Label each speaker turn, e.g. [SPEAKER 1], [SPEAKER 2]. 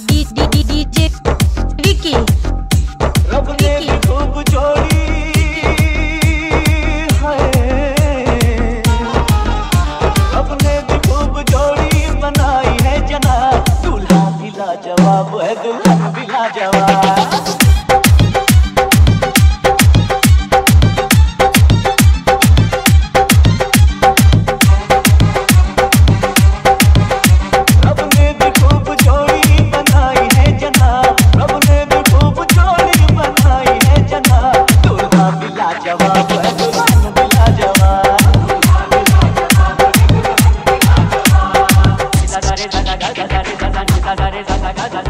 [SPEAKER 1] D D D DJ Vicky
[SPEAKER 2] रब ने भी खूब जोड़ी है। रब ने भी खूब जोड़ी बनाई है जना। दूल्हा भी लाजवाब है दुल्हन बिना लाजवाब।
[SPEAKER 3] da da da da da da